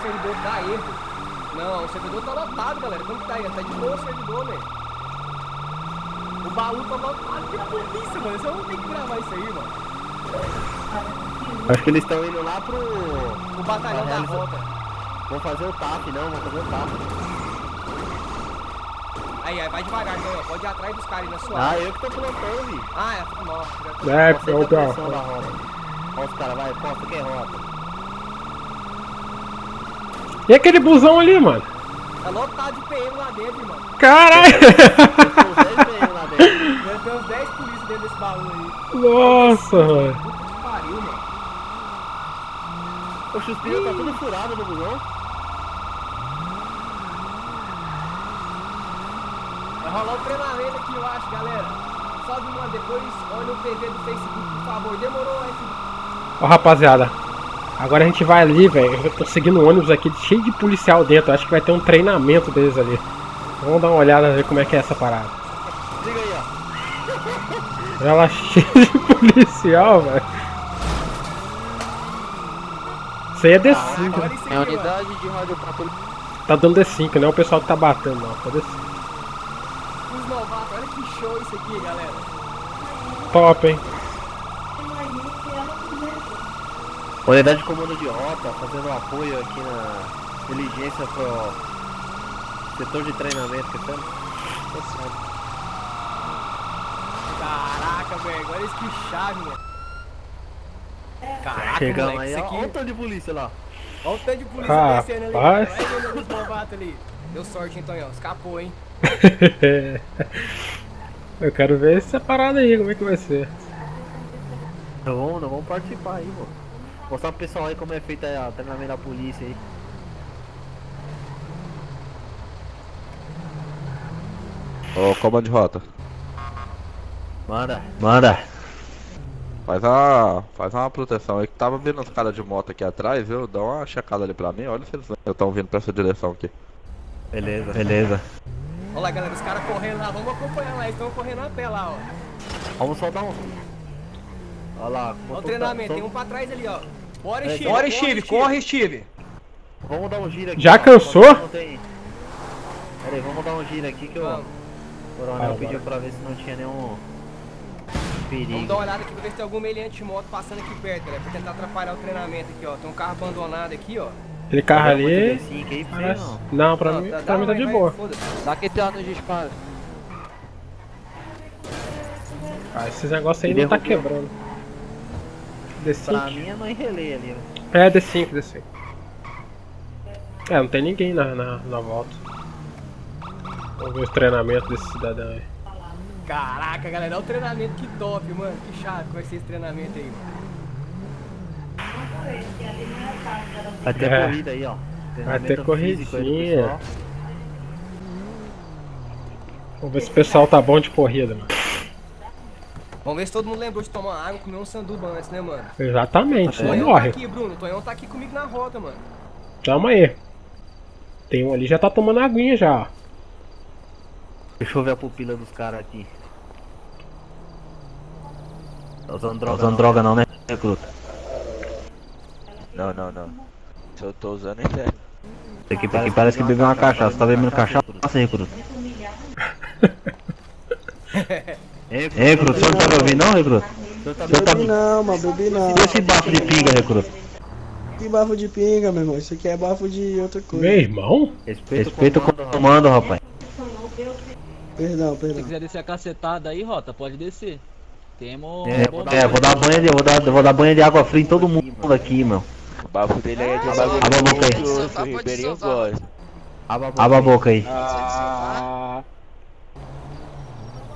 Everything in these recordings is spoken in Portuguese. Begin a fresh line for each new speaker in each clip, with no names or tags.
servidor dá erro. Não, o servidor tá lotado, galera. Como que tá aí? Tá de boa o servidor, velho. O baú tá lotado pela polícia, mano. Você não tem que gravar isso aí, mano.
Acho que eles estão indo lá pro.
O batalhão da rota.
Vão fazer o TAP, não, vão fazer o TAP.
Aí, aí, vai devagar, então, ó. Pode ir atrás dos caras na sua
Ah,
área.
eu que tô pilotando, vi.
Ah, é, foi mal.
É, ô,
tá rota. Ó os caras, vai, posta que é rota.
E aquele busão ali, mano?
Tá lotado de PM lá dentro, irmão.
Caralho!
Tem uns 10 PM lá dentro.
Deve ter uns 10 polícias dentro desse baú aí.
Nossa, mano.
Puta que pariu, mano.
Oxe, os pneus tá tudo furado no busão.
Vai rolar um treinamento aqui, eu acho, galera. Sobe uma depois, olha o PV do Facebook, por favor. Demorou.
Ó, rapaziada. Agora a gente vai ali, velho. Eu tô seguindo um ônibus aqui cheio de policial dentro. Acho que vai ter um treinamento deles ali. Vamos dar uma olhada ver como é que é essa parada.
Liga aí, ó.
Ela cheia de policial, velho. Isso aí é D5,
Olha
né?
É unidade de radiopatrulha.
Tá dando D5, não é o pessoal que tá batendo, não. Tá D5.
Os novatos, olha que show isso aqui, galera.
Top, hein?
Unidade de comando de rota, fazendo apoio aqui na diligência pro setor de treinamento, que chama.
Caraca, velho, olha isso que chave, mano. Caraca,
Chegamos
moleque,
aí, ó.
aqui...
Olha o tanto de polícia lá.
Olha o tanto de polícia
Rapaz.
descendo ali. Os novatos ali. Deu sorte, então, ó. Escapou, hein?
Eu quero ver essa parada aí, como é que vai ser.
Vamos, nós vamos participar aí, mano. Mostrar pro pessoal aí como é feito o treinamento da polícia aí.
Ô, comando de rota.
Manda. Manda.
Faz uma, faz uma proteção aí que tava vendo os caras de moto aqui atrás, viu? Dá uma checada ali pra mim, olha se eles estão vindo pra essa direção aqui.
Beleza. Beleza.
Olha lá, galera, os caras correndo lá. Vamos acompanhar lá. Eles estão correndo a pé lá, ó.
Vamos só dar um. Olha lá.
Olha o treinamento. Tem um pra trás ali, ó. Bora, Steve.
Bora,
Steve. Corre, Steve.
Vamos dar um giro aqui.
Já
ó,
cansou?
Tem... Pera aí, vamos dar um giro aqui que eu...
o
coronel pediu pra ver se não tinha nenhum perigo.
Vamos dar uma olhada aqui pra ver se tem algum meliante moto passando aqui perto, galera. Pra tentar atrapalhar o treinamento aqui, ó. Tem um carro abandonado aqui, ó.
Aquele carro ali...
Aí,
parece...
não.
pra
não,
mim
tá,
pra mim tá de boa.
Dá aquele piano tá de disparo.
Ah, esses negócios aí não tá quebrando. D5.
Pra mim é mais ali. Né?
É, D5, D5. É, não tem ninguém na, na, na volta. Vamos ver o treinamento desse cidadão aí.
Caraca, galera, olha o treinamento que top, mano. Que chato vai ser esse treinamento aí, mano.
Vai ter
é.
corrida aí, ó.
Vai ter corridinha. Vamos ver se o pessoal tá bom de corrida, mano.
Vamos ver se todo mundo lembrou de tomar água e comer um sanduba antes, né, mano?
Exatamente,
O
senão
Tonhão tá
morre.
aqui, Bruno. O Tonhão tá aqui comigo na rota, mano.
Calma aí. Tem um ali já tá tomando aguinha já.
Deixa eu ver a pupila dos caras aqui. Tá usando droga,
usando
não,
droga
né?
não, né?
recruta?
Não, não, não. Se eu tô usando, entende.
Isso aqui parece, parece que bebeu uma cachaça. Tá bebendo cachaça, recruta? Ei, recruta, você não tá me ouvindo não, recruta? Você tá...
Bebi não, mas bebi não.
E esse bafo de pinga, recruta?
Que bafo de pinga, meu irmão. Isso aqui é bafo de outra coisa.
Meu irmão?
Respeita o comando, rapaz.
Perdão,
Se
perdão.
quiser descer a cacetada aí, Rota, pode descer. Temos.
É, é, vou dar banho de, vou dar, vou dar banho de água fria em todo mundo aqui, meu.
O bafo dele aí é de
a
bagulho
boca aí.
gostoso, o Ribeirinho gosta.
Abra a boca aí.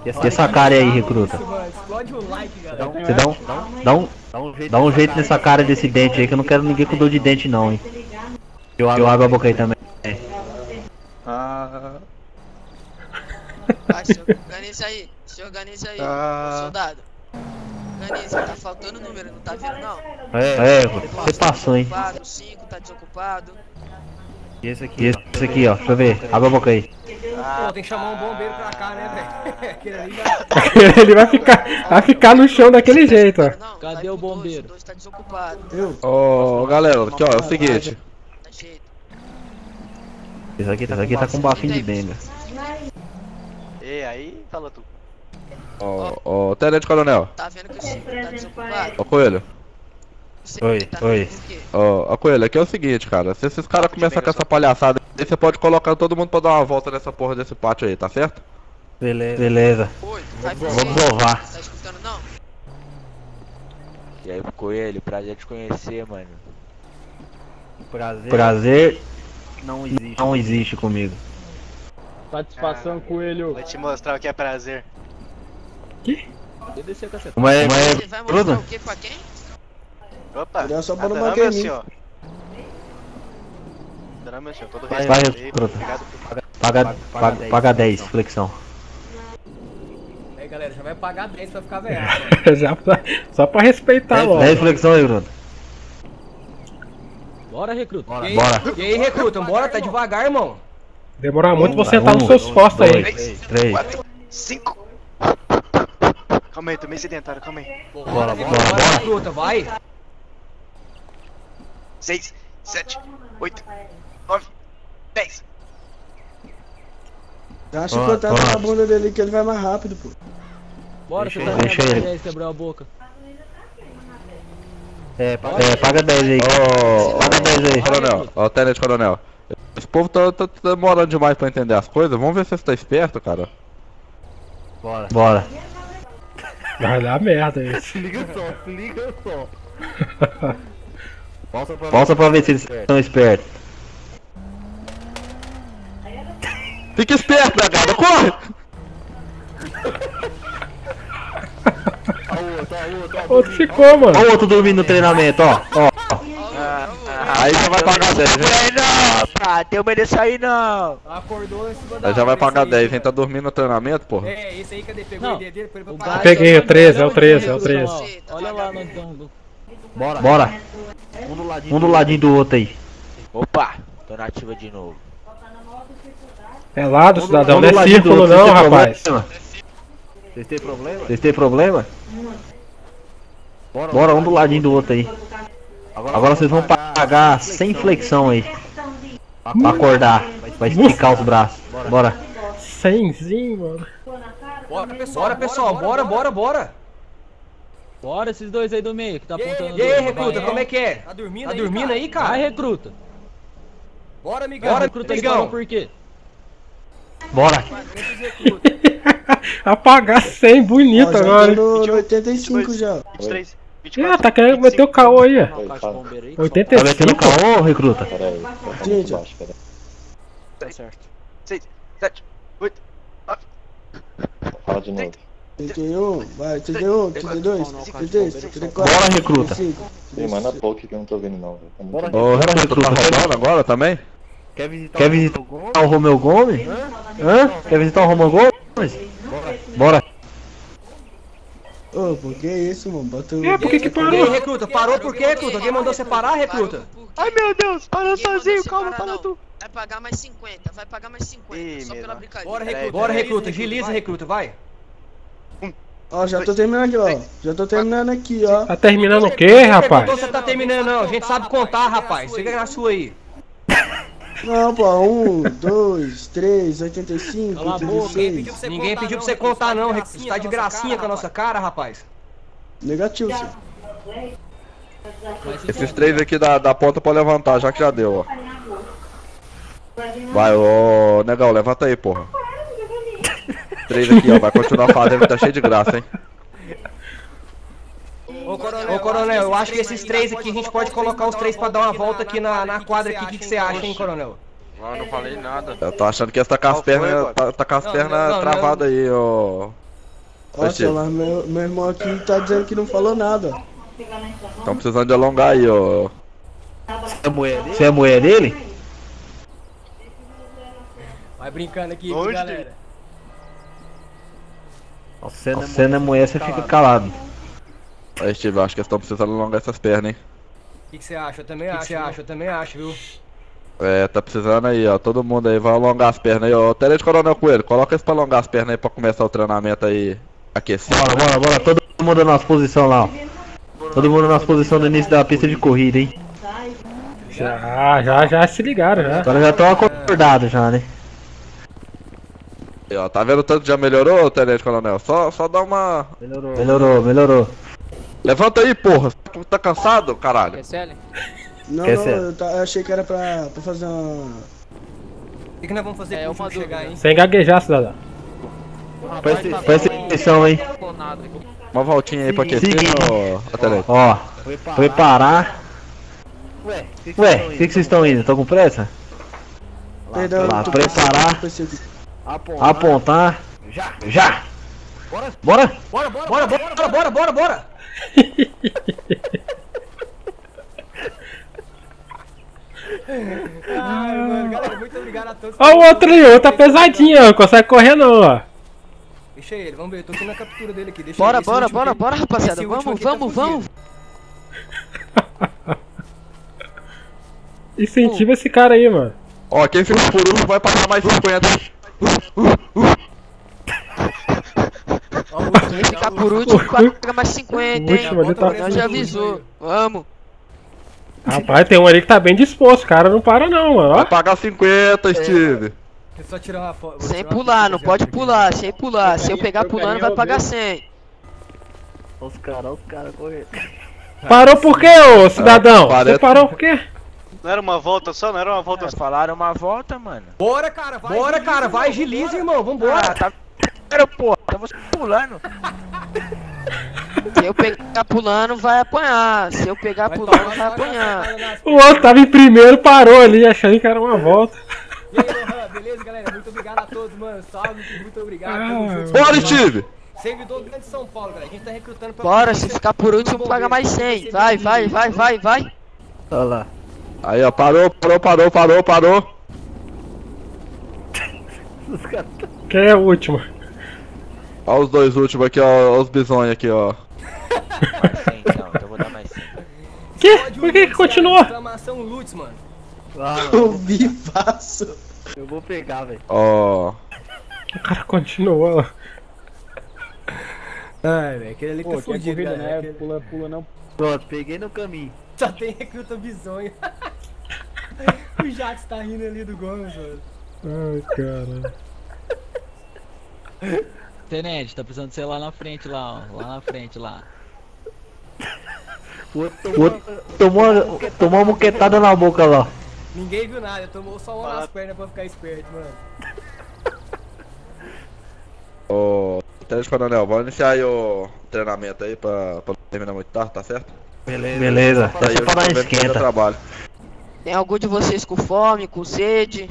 E essa cara aí, recruta? Você dá um, dá um, dá um jeito nessa cara desse dente aí, que eu não quero ninguém com dor de dente não, hein. Eu, eu abro a boca aí também.
Ah,
Vai, se organiza aí, se organiza aí,
Ah.
soldado. Organiza, tá faltando número, não tá vendo não?
É, é, você passou, hein.
Ocupado, 5 tá desocupado.
E esse aqui, esse aqui, ó, deixa eu ver, abre a boca aí.
Pô, tem que chamar um bombeiro pra cá, né, velho? Aquele ali vai...
Ele vai ficar, vai ficar no chão daquele jeito, ó.
Não,
Cadê o
dois,
bombeiro?
O 2 tá desocupado.
Ô, galera, aqui ó, é o seguinte.
Tá.
Esse aqui, esse aqui tá com um bafinho de benga.
E aí, fala tu.
Ô, ô, Tenente Coronel.
Tá vendo que o Chico tá desocupado?
Ô, Coelho.
Você
Oi,
tá
oi.
fazendo o quê?
Ô, ô, Coelho, aqui é o seguinte, cara. Se esses caras começarem com essa palhaçada, aí você pode colocar todo mundo pra dar uma volta nessa porra desse pátio aí, tá certo?
Beleza. Beleza.
Oi,
Vamos
fazer?
provar.
Tá escutando não?
E aí, Coelho, prazer te conhecer, mano.
Prazer. Prazer não existe. Não existe comigo.
Satisfação, coelho.
Vou te mostrar o que é prazer.
Como é, como
Você
é,
vai mostrar
Bruno?
o que pra quem?
Opa,
Dá só pra não bater em mim.
senhor. Meu senhor, todo
Vai,
respeito aí.
recruta.
Obrigado por...
Paga, paga, paga 10, flexão.
Aí, galera, já vai pagar 10 pra ficar velho.
Já pra- só pra respeitar
10,
logo.
10 flexão aí, Bruno.
Bora, recruta.
E aí,
Bora.
E aí, recruta, bora, tá devagar, irmão.
Demorar muito vou
Vai,
sentar nos seus postos aí.
dois, três.
Cinco. Calma aí, tô meio sedentário, calma aí.
Bora,
Bora,
bora,
bora,
bora.
recruta, vai.
Seis, sete, oito, nove, dez.
Dá uma
Ó,
chicotada
ó.
na bunda dele que ele vai mais rápido, pô.
Bora,
Deixa
você tá
ele, deixa
vendo?
ele.
10 quebrou a boca.
É, paga, é, paga 10 aí.
Ô,
Paga 10 aí.
Coronel, ó, Tenente Coronel. Esse povo tá, tá- tá demorando demais pra entender as coisas. Vamos ver se você tá esperto, cara.
Bora. Bora.
Vai dar merda isso.
Liga só, liga só. Volta pra, Volta pra ver se eles estão espertos.
Fica esperto, negada, corre!
Outro ficou, mano.
Olha o outro dormindo no treinamento, ó. ó.
Aí já vai pagar 10, hein?
Não, pá, tem medo disso aí não.
Acordou em cima da
Aí já vai pagar
esse aí,
10, hein? Tá dormindo no treinamento, porra.
É, esse aí, cadê? Pegou
Não.
a ideia dele? Foi ele pra
O gato-
Peguei, o 13, é o
Olha
13, é o
onde
13.
ó.
Você, tá
Olha lá no-
Bora. Bora. Um do ladinho, um do, ladinho do outro aí.
Opa, tô na ativa de novo.
É lado, cidadão,
Um
não é círculo
outro,
não, rapaz.
Vocês têm problema? Vocês têm problema? Bora, um do ladinho do outro aí. Agora vocês vão pagar sem flexão aí. Pra acordar. Vai esticar os braços. Bora.
Cenzinho, mano.
Bora, pessoal, bora, pessoal, bora, bora, bora.
Bora esses dois aí do meio que tá apontando.
E aí, recruta, como é que é? Tá dormindo, tá dormindo aí,
Vai,
cara?
recruta.
Bora, amigão.
Bora,
Bora,
recruta,
amigão.
por quê?
Bora.
Apagar 100,
Ó,
bonito
já
agora.
no 85 já.
23,
Ah,
24,
tá querendo meter o caô aí, ó.
Não, caixa de bombeiro aí.
Tá metendo
85?
caô, recruta?
Gente, ó.
Tá certo.
6, 7, 8, 9,
Fala de novo.
31, vai, 31, 32, 33, 34,
Bora, recruta.
35.
Sim, manda pouco que eu não tô vendo não. Tá
Bora,
Ô, recruta, tá roubando agora também?
Quer visitar, Quer visitar o Romeu Gomes? Hã? Quer visitar o Romeu Gomes? Bora.
Ô, por que isso, mano? Bota o...
É, por que que parou?
recruta, parou por quê, recruta? Alguém mandou você parar, recruta?
Ai meu Deus, parou sozinho, calma,
não.
tu.
Vai pagar mais 50, vai pagar mais 50,
Ih,
só pela brincadeira.
Bora, recruta, bora, recruta, agiliza, recruta, vai.
Ó, já tô terminando aqui, ó. Já tô terminando aqui, ó.
Tá terminando o quê,
Não
rapaz?
perguntou se tá terminando, não. A gente sabe contar, rapaz. Fica na sua aí.
Não, pô, 1, 2, 3, 85,
Cala a boca,
86.
Ninguém pediu pra você contar, não. Você tá de gracinha com a nossa cara, rapaz.
Negativo, senhor.
Esses três aqui da, da ponta pode levantar, já que já deu, ó. Vai, ô, negão, levanta aí, porra. Três aqui, ó, vai continuar fazendo, tá cheio de graça, hein.
Ô, coronel, Ô, coronel, eu acho que esses três aqui a gente pode colocar os três pra dar uma volta aqui na, na quadra aqui. O que, que você acha, hein, coronel?
Eu não falei nada. Eu tô achando que essa tá com as pernas, tá, tá com as pernas travadas aí, ó.
Nossa, mas meu, meu irmão aqui tá dizendo que não falou nada.
Estão precisando de alongar aí, ó.
Você é mulher dele?
Vai brincando aqui, galera.
Se você não é mulher, você fica calado.
Aí, Steve, acho que eles estão precisando alongar essas pernas, hein.
O que, que você acha? Eu também acho. O que você acha? Eu também acho, viu?
É, tá precisando aí, ó. Todo mundo aí vai alongar as pernas aí, ó. Tenente Coronel Coelho, coloca eles pra alongar as pernas aí pra começar o treinamento aí aquecido.
Bora, bora, bora. Todo mundo na nossa posição lá, ó. Todo mundo na nossa posição no início da pista de corrida, hein?
Já, já, já se ligaram, já.
Agora já estão acordados já, né?
Aí, ó, tá vendo o tanto que já melhorou, Tenente Coronel? Só, só dá uma.
Melhorou. Melhorou, melhorou.
Levanta aí, porra. Tu Tá cansado, caralho?
QSL?
Não,
Quer
não,
ser?
eu, ta- eu achei que era pra, pra fazer uma.
O que, que nós vamos fazer
É, uma
último chegar,
dúvida.
hein?
Sem gaguejar, cidadão.
Presta, presta atenção, hein?
Uma voltinha aí pra aquecer, Tenente.
Ó, preparar. Ué, o que, que vocês estão indo? Estão com pressa?
Perdão,
lá, preparar.
Aqui.
Apontar. Já! Já! Bora!
Bora, bora, bora, bora, bora, bora, bora! Ai, mano, galera, muito obrigado a todos.
Ó o outro ali, o outro tá pesadinho, ó. Não consegue correr não, ó.
Deixa ele, vamos ver, eu tô aqui na captura dele aqui. Deixa
Bora,
esse
bora, bora,
aqui-
bora, rapaziada.
esse
Vamos,
tá
vamos,
fugido.
vamos.
Incentiva esse cara aí, mano.
Ó, quem ficou por último vai pagar mais 50.
Quem ficar por
último.
último, paga mais 50,
O
hein?
último ali tá-
já avisou. Vamos.
Rapaz, tem um ali que tá bem disposto, o cara não para não, mano.
Vai pagar 50, Steve.
Deixa eu só tirar uma foto.
Sem pular, não pode pular, sem pular. Se eu pegar pulando, vai pagar 100.
Os caras, os caras correndo.
Parou por quê, ô cidadão?
parece-
Você parou por quê?
Não era uma volta só? Não era uma volta só?
Falaram uma volta, mano.
Bora, cara, vai. Bora, agiliza, cara, vai, irmão, agiliza, vambora. irmão, vambora.
Ah, tá. Era, porra. Tava pulando.
Se eu pegar pulando, vai apanhar. Se eu pegar
Vai
pulando,
tomar
vai
uma
apanhar.
O outro tava em primeiro, parou ali, achando que era uma volta.
E aí, Lohan, beleza, galera? Muito obrigado a todos, mano. Salve, muito obrigado.
Ah.
Bora, Steve.
Servidor do Grande São Paulo, galera. A gente tá recrutando pra.
Bora, se ficar por último, paga mais 100. Vai, vai, vai, vai, vai.
Olha lá.
Aí, ó, parou, parou, parou, parou, parou.
Quem é o último?
Ó os dois últimos aqui, ó, ó os bisonhos aqui, ó.
Mais 100. Então eu vou dar mais 100.
Que? Por que que continua?
Exclamação Lutz, mano.
Ah,
Eu
eu vou pegar, velho.
Ó.
O cara continuou lá.
Ai, velho, aquele ali
Pô,
tá
que é
fudido,
corrida,
galera.
né?
Aquele-
Pula, pula não.
Pronto, peguei no caminho.
Só tem recruta bizonho. o Jax tá rindo ali do Gomes, mano.
Ai, cara.
Tenente, tá precisando ser lá na frente, lá, ó. Lá na frente, lá.
O outro tomou, tomou, tomou uma muquetada na boca lá.
Ninguém viu nada, tomou só uma nas pernas pra ficar esperto, mano.
Ô, Tenente Coronel, vamos iniciar aí o treinamento aí pra, pra não terminar muito tarde, tá certo?
Beleza. Beleza. Só
eu
pra dar
ainda
esquenta.
trabalho.
Tem algum de vocês com fome, com sede?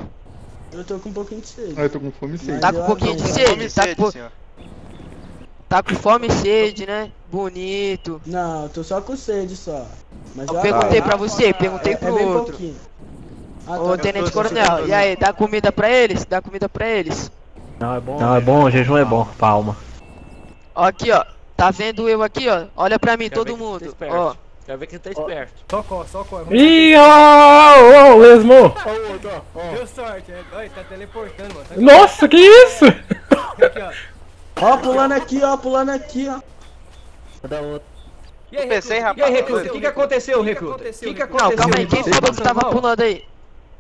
Eu tô com um pouquinho de sede.
Ah, eu tô com fome e sede.
Tá com um pouquinho de sede? Tá com, tá com fome e sede, né? Bonito.
Não, eu tô só com sede só. Mas
Eu perguntei pra você, perguntei
é,
pro
é
outro.
pouquinho. Ah,
Ô,
tá.
Tenente Coronel, e aí, dá comida pra eles? Dá comida pra eles?
Não, é bom. Não, é bom, o jejum é bom. Palma.
Ó, aqui, ó. Tá vendo eu aqui, ó? Olha pra mim, todo mundo. Ó,
Quero ver quem tá esperto.
Só corre.
Ih, ó, ó, ó, o Lesmo.
Deu sorte, é. Olha, tá teleportando, mano. Tá
Nossa, que isso?
aqui, ó.
Ó, pulando aqui, ó, pulando aqui, ó.
E aí,
pensei, rapaz.
E aí, recruta? O que que aconteceu, recruta? O que que aconteceu?
não, calma aí. Quem falou que tava pulando aí?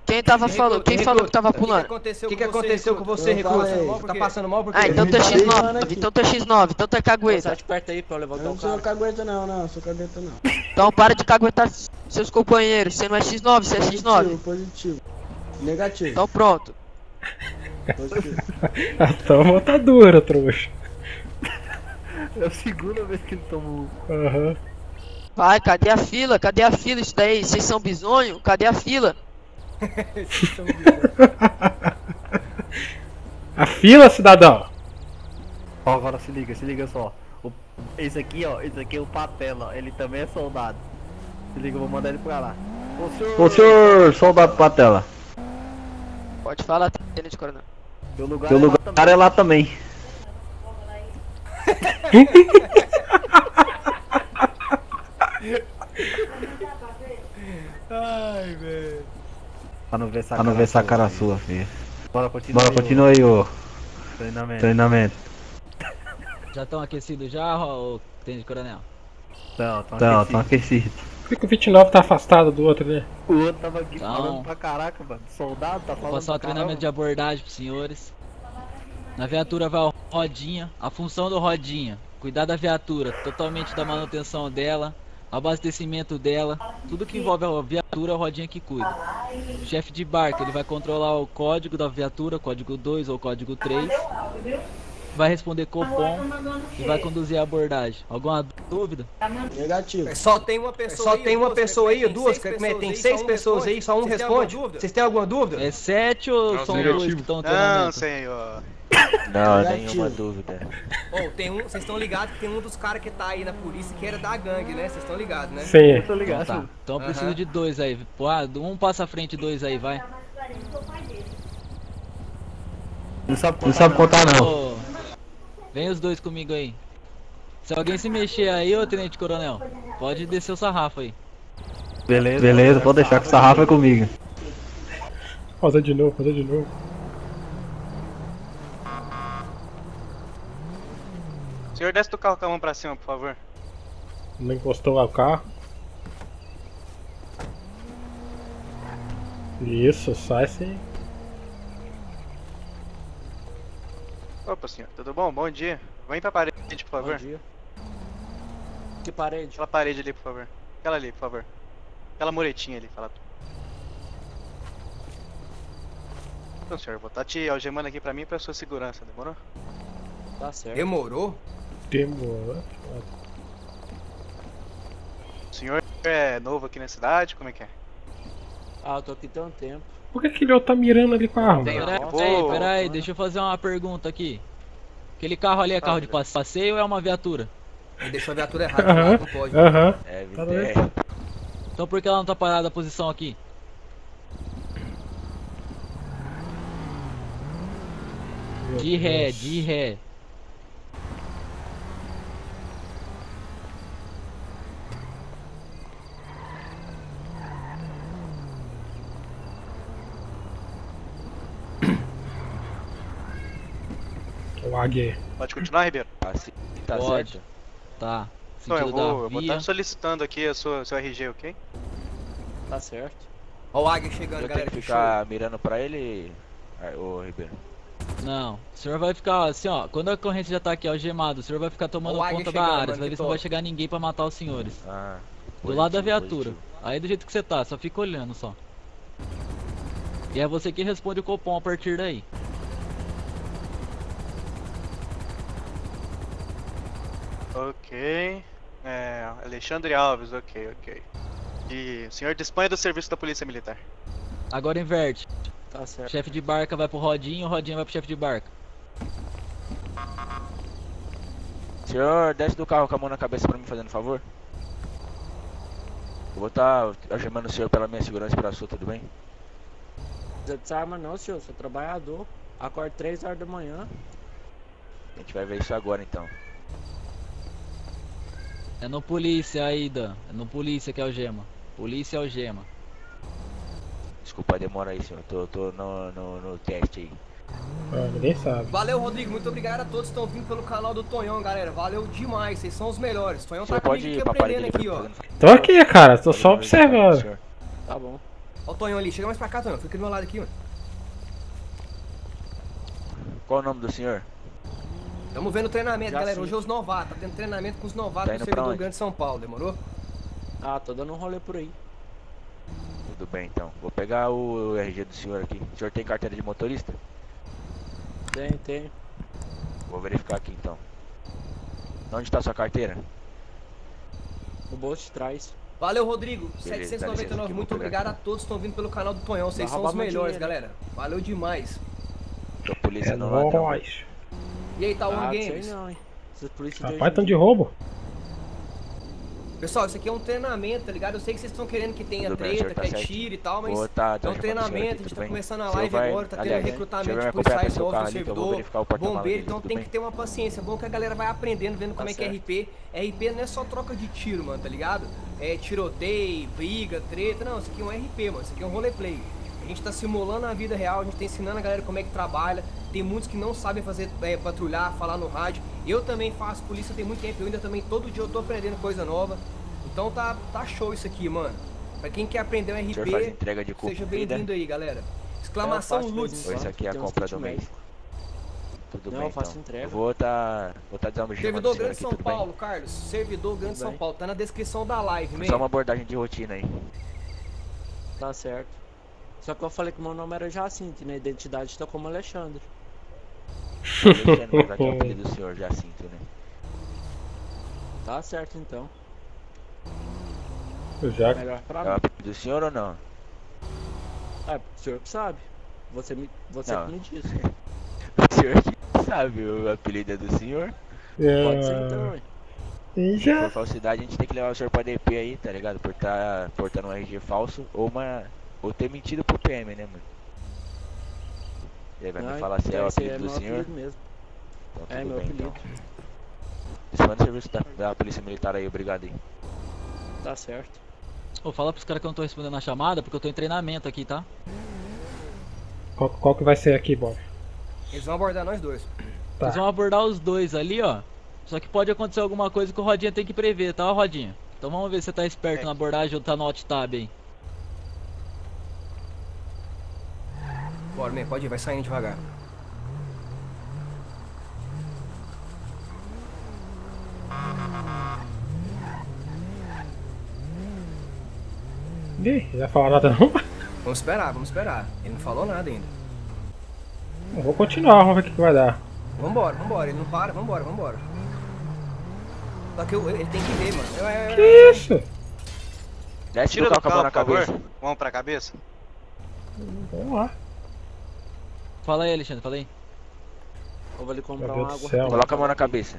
Quem tava falando? Quem falou que tava
O
pulando?
aconteceu, que que aconteceu com você,
Eu
recruta? Tá passando mal porque...
Ah, então tá
Eu falei, mano,
X9.
aqui.
Então tá X9. Então tá cagueta.
Sai de perto aí pra eu levantar
Eu
o
não sou cagueta não, não, sou cagueta não.
Então para de caguetar seus companheiros. Você não é X9, você é X9.
Positivo, positivo. Negativo.
Então pronto.
Positivo.
A toma tá dura, trouxa.
É a segunda vez que ele tomou.
Aham.
Vai, cadê a fila? Cadê a fila? Isso daí, vocês são bisonho? Cadê a fila?
A fila, cidadão.
Ó, agora se liga, se liga só. Esse aqui, ó, esse aqui é o Patela, ó, ele também é soldado. Se liga, eu vou mandar ele pra lá. Ô senhor, Ô, senhor soldado Patela,
Pode falar, Tenente Coronel.
seu lugar, seu lugar é lá também.
Ai, velho.
Pra não ver essa, pra não ver essa cara sua, filho. Bora, continua, Bora, continua aí, ô. Treinamento. Treinamento.
Já estão aquecidos já, ô Tenente Coronel?
Então, tão aquecido.
Por que, que o 29 tá afastado do outro, né?
O outro tava aqui
Então.
falando pra caraca, mano. Soldado tá
Vou
falando
passar o treinamento de abordagem pros senhores. Na viatura vai o Rodinha. A função do Rodinha, cuidar da viatura, totalmente da manutenção dela, abastecimento dela, tudo que envolve a viatura é o Rodinha que cuida. O chefe de barca, ele vai controlar o código da viatura, código 2 ou código 3. Vai responder copom e vai conduzir a abordagem. Alguma dúvida?
Negativo.
Só tem uma pessoa
Só
aí,
tem uma
duas,
pessoa aí,
tem
duas,
seis
é, tem
pessoas
seis
aí,
pessoas aí, só um
Vocês
responde.
dúvida?
Vocês têm alguma dúvida?
É 7 ou
Não,
são
negativo.
dois que estão
Não, senhor.
Não,
Negativo.
nenhuma dúvida.
Ô, tem um, vocês estão ligados que tem um dos caras que tá aí na polícia que era da gangue, né? Vocês estão ligados, né?
Sim.
Eu tô
Então
ligado.
tá. Então eu preciso
Aham.
de dois aí. Pô, ah, um passa à frente, dois aí, vai.
Não sabe, não sabe contar não.
Vem os dois comigo aí. Se alguém se mexer aí, ô tenente coronel, pode descer o sarrafo aí.
Beleza, beleza, pode deixar que essa Rafa é comigo.
Fazer de novo, fazer de novo.
Senhor, desce do carro com a mão pra cima, por favor.
Não encostou o carro. Isso, sai sim.
Opa, senhor, tudo bom? Bom dia. Vem pra parede, por favor.
Bom dia. Que parede?
Aquela parede ali, por favor. Aquela ali, por favor. Aquela muretinha ali, fala tu. Então, senhor, vou estar te algemando aqui pra mim e pra sua segurança, demorou?
Tá certo.
Demorou?
Demorou.
O senhor é novo aqui na cidade? Como é que é?
Ah, eu tô aqui tem um tempo.
Por que aquele outro tá mirando ali com a arma?
Peraí, peraí, peraí, deixa eu fazer uma pergunta aqui. Aquele carro ali é carro de passe- passeio ou é uma viatura?
Ele deixou a viatura errada, não pode.
aham.
É,
Tá
é.
Então por que ela não tá parada a posição aqui? De ré, de ré.
Águia.
Pode continuar, Ribeiro?
Assim, tá
Pode.
certo?
Tá.
Então, eu vou, eu vou estar solicitando aqui a sua, seu RG, ok?
Tá certo.
Ó o Águia chegando,
Eu
galera,
que
que
ficar mirando pra ele, ah, ô Ribeiro.
Não, o senhor vai ficar assim, ó. Quando a corrente já tá aqui algemado, o senhor vai ficar tomando
o
conta
chegando,
da área.
mano,
Você vai ver se não vai chegar ninguém pra matar os senhores.
Ah,
Do lado da viatura.
positivo.
Aí do jeito que você tá, só fica olhando só. E é você que responde o copom a partir daí.
Ok. É, Alexandre Alves, ok, ok. E o senhor dispõe do serviço da Polícia Militar.
Agora inverte.
Tá certo.
Chefe de barca vai pro Rodinho, o Rodinho vai pro chefe de barca.
Senhor, desce do carro com a mão na cabeça pra mim, fazendo favor. Eu vou estar algemando o senhor pela minha segurança e pela sua, tudo bem?
Não precisa arma não, senhor. Sou trabalhador. Acordo 3 horas da manhã.
A gente vai ver isso agora então.
É no polícia aí, Dan. É no polícia que é o gema. Polícia é o gema.
Desculpa a demora aí, senhor. Tô, tô no, no, no teste aí.
Ah, ninguém sabe.
Valeu, Rodrigo. Muito obrigado a todos que estão vindo pelo canal do Tonhão, galera. Valeu demais. Vocês são os melhores. Tonhão tá
pode
comigo
ir
aqui aprendendo aqui, ó.
Tô aqui, cara. Tô só observando.
Tá bom.
Ó o Tonhão ali. Chega mais pra cá, Tonhão. Fica do meu lado aqui, mano.
Qual o nome do senhor?
Tamo vendo o treinamento,
Já
galera.
sim.
Hoje é os novatos. Tá tendo treinamento com os novatos
Tá
do servidor grande de São Paulo. Demorou?
Ah, tô dando um rolê por aí.
Tudo bem então. Vou pegar o RG do senhor aqui. O senhor tem carteira de motorista?
Tem, tem.
Vou verificar aqui então. Onde está sua carteira?
No bolso de trás.
Valeu, Rodrigo.
Beleza, dá licença
799.
aqui,
Muito obrigado a todos que estão vindo pelo canal do Tonhão. Vocês são os melhores,
dinheiro,
galera. Valeu demais.
A polícia
É
não ladrão.
nóis.
E aí, Taúno
ah,
Games?
não, hein.
Rapaz,
hoje
tão
em
de roubo?
Pessoal, isso aqui é um treinamento, tá ligado? Eu sei que vocês estão querendo que tenha
Tudo bem,
treta,
senhor tá
que é tiro e tal, mas
Vou tá,
é um treinamento, a gente tá começando a live agora, tá tendo
aliás,
recrutamento
o senhor
de
vai acompanhar
policiais novos no
vou
servidor,
verificar o porta-malas
bombeiro, então tem
bem?
que ter uma paciência. É bom que a galera vai aprendendo, vendo como é que é. RP. RP não é só troca de tiro, mano, tá ligado? É tiroteio, briga, treta, não, isso aqui é um RP, mano, isso aqui é um roleplay. A gente tá simulando a vida real, a gente tá ensinando a galera como é que trabalha. Tem muitos que não sabem fazer é, patrulhar, falar no rádio. Eu também faço polícia tem muito tempo, eu ainda também todo dia eu tô aprendendo coisa nova. Então tá, tá show isso aqui, mano. Pra quem quer aprender um RP,
entrega de
seja bem-vindo aí, galera. Exclamação
É,
Lutz.
mesmo.
Isso aqui é a compra do mês? Tudo
Não,
bem,
eu faço
então.
entrega.
Eu vou tá... Vou tá desalmejando
Servidor Grande
aqui,
São
tudo bem?
Paulo, Carlos. Servidor Grande
Tudo
São
bem.
Paulo. Tá na descrição da live,
Só uma abordagem de rotina aí.
Tá certo. Só que eu falei que meu nome era Jacinto na identidade tá como Alexandre.
Mas aqui é o apelido do senhor, Jacinto, né?
Tá certo então.
Já.
Melhor pra
É o
mim.
apelido do senhor ou não?
É, o senhor que sabe. Você, me, você
Não.
que me disse.
O senhor que sabe o apelido é do senhor.
Pode ser então,
É...
ué.
E
Se
já.
for falsidade, a gente tem que levar o senhor pra DP aí, tá ligado? Por tá portando um RG falso ou uma. Ou ter mentido pro PM, né, mano? E aí vai me
Não,
falar se é o apelido do
meu
senhor?
apelido mesmo.
Então,
É meu
bem,
apelido.
então. Isso o serviço da, da Polícia Militar aí, obrigado aí.
Tá certo.
Ô, fala pros caras que eu não tô respondendo a chamada, porque eu tô em treinamento aqui, tá?
Qual, qual que vai ser aqui, Bob?
Eles vão abordar nós dois.
Tá.
Vocês vão abordar os dois ali, ó. Só que pode acontecer alguma coisa que o Rodinha tem que prever, tá, Rodinha? Então vamos ver se você tá esperto
É.
na abordagem ou tá no alt tab aí.
Bora. Pode ir. Vai saindo devagar.
Ih, já falou nada não?
Vamos esperar, vamos esperar. Ele não falou nada ainda.
Eu vou continuar, vamos ver o que, que vai dar.
Vambora, vambora. Ele não para. Vambora, vambora. Só que eu- ele tem que ver, mano. Eu- eu- eu-
Que isso?
Desce
Tira
do
do
carro
por
cabeça.
favor. Vamos pra cabeça?
Vamos lá.
Fala aí, Alexandre, fala aí.
Eu vou ali comprar uma água.
céu.
Coloca a mão na cabeça.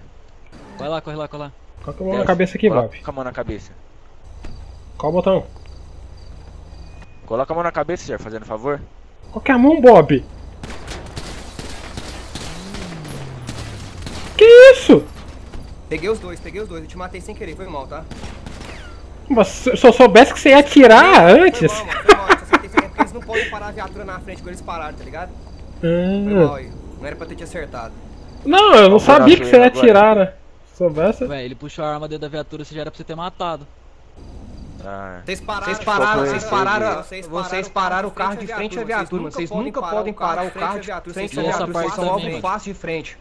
Vai lá, corre lá, corre lá.
É a mão na cabeça aqui, Bob?
Coloca a mão na cabeça.
Qual o botão?
Coloca a mão na cabeça, senhor, fazendo favor.
Qual que é a mão, Bob? Que isso?
Peguei os dois, peguei os dois. Eu te matei sem querer. Foi mal, tá?
Mas se se eu soubesse que você ia atirar antes.
Foi mal, mano. Foi mal. Eu só acertei sem querer, porque eles não podem parar a viatura na frente quando eles pararam, tá ligado? Foi mal
Ah.
aí. Não era pra ter te acertado.
Não, eu não sabia que você ia atirar, né? Se soubesse.
Véi, ele puxou a arma dentro da viatura, você já era pra você ter matado.
Ah,
Vocês pararam,
Vocês
vocês
pararam, vocês pararam,
vocês pararam o carro de frente à viatura, mano. Vocês nunca podem parar o carro de frente à
essa
viatura,
parte
vocês são alvo fácil de frente.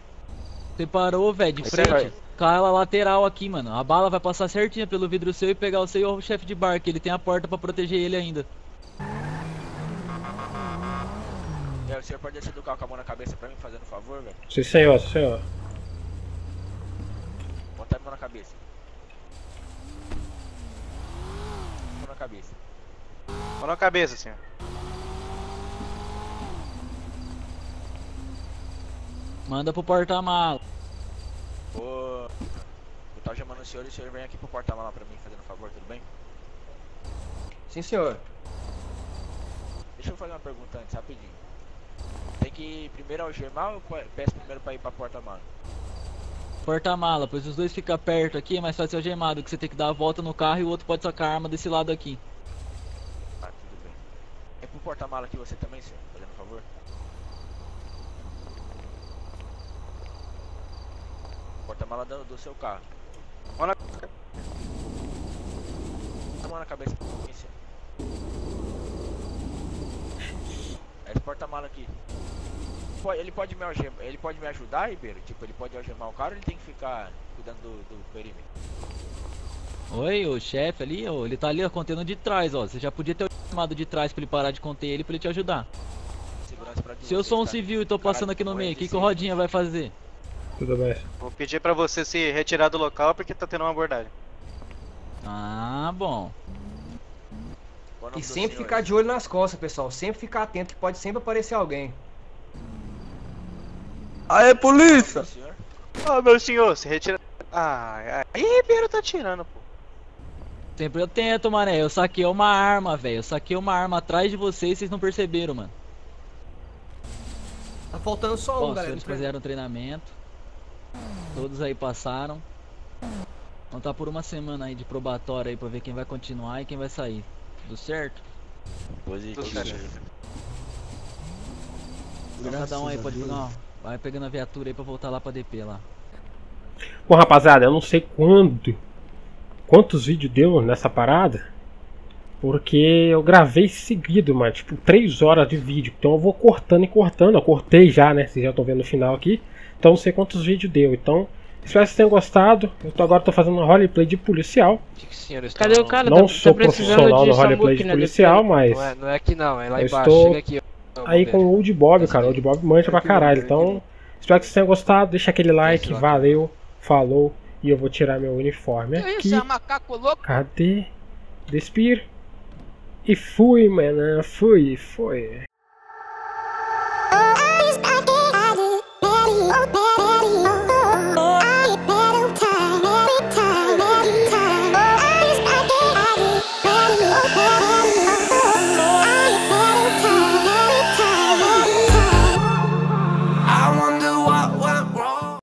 Você parou, velho, de frente.
vai.
Cala lateral aqui, mano. A bala vai passar certinha pelo vidro seu e pegar o seu e o chefe de bar, que ele tem a porta pra proteger ele ainda.
O senhor pode descer do carro com a mão na cabeça pra mim, fazendo favor, velho?
Sim, senhor, sim, senhor.
Bota a mão na cabeça. Mão na cabeça.
Mão na cabeça, senhor.
Manda pro porta-mala.
Ô. Eu tava chamando o senhor e o senhor vem aqui pro porta-mala pra mim, fazendo favor, tudo bem?
Sim, senhor.
Deixa eu fazer uma pergunta antes, rapidinho. Que ir primeiro algemar ou pe- peço primeiro pra ir pra porta-mala?
Porta-mala, pois os dois ficam perto aqui, é mais fácil algemado, que você tem que dar a volta no carro e o outro pode sacar a arma desse lado aqui.
Ah, tudo bem. É pro porta-mala aqui você também, senhor, fazendo favor? Porta-mala do, do seu carro.
Mão na-
A mão na cabeça senhor. É esse porta-mala aqui. Ele pode me algemar, ele pode me ajudar, Ribeiro? Tipo, ele pode algemar o cara ou ele tem que ficar cuidando do, do perímetro?
Oi, o chefe ali, ó, ele tá ali ó, contendo de trás, ó. Você já podia ter chamado de trás pra ele parar de conter ele pra ele te ajudar. Se eu sou um
tá?
civil e tô passando aqui no meio, o que, que o
45.
Rodinha vai fazer?
Tudo bem.
Vou pedir pra você se retirar do local porque tá tendo uma abordagem.
Ah, bom.
E sempre ficar de olho nas costas, pessoal. Sempre ficar atento que pode sempre aparecer alguém.
Aê, polícia!
Ah, meu senhor, se retira. Ah, aí Ribeiro tá tirando, pô.
Sempre eu tento, mané. Eu saquei uma arma, velho. Eu saquei uma arma atrás de vocês e vocês não perceberam, mano.
Tá faltando só
Bom,
um, galera.
senhores fizeram treinamento. Todos aí passaram. Vão tá por uma semana aí de probatório aí pra ver quem vai continuar e quem vai sair. Tudo certo?
Positivo.
Tudo certo.
Cada um aí pode pegar, ó. Vai pegando a viatura aí pra voltar lá pra DP lá.
Bom, rapaziada, eu não sei quando. quantos vídeos deu nessa parada. Porque eu gravei seguido, mano. Tipo, 3 horas de vídeo. Então eu vou cortando e cortando. Eu cortei já, né? Vocês já estão vendo no final aqui. Então não sei quantos vídeos deu. Então, espero que vocês tenham gostado. Eu tô, agora tô fazendo um roleplay de policial.
Cadê o cara?
Não
Tá-
sou
tá
profissional
de
no roleplay de policial, mas.
Não é, não é aqui não, é lá
eu
embaixo.
estou
Chega aqui, ó.
Aí com o Old Bob, cara. O Old Bob mancha pra caralho. Então, espero que vocês tenham gostado. Deixa aquele like, valeu, falou. E eu vou tirar meu uniforme aqui. Cadê? Despir. E fui, mano. Fui, foi.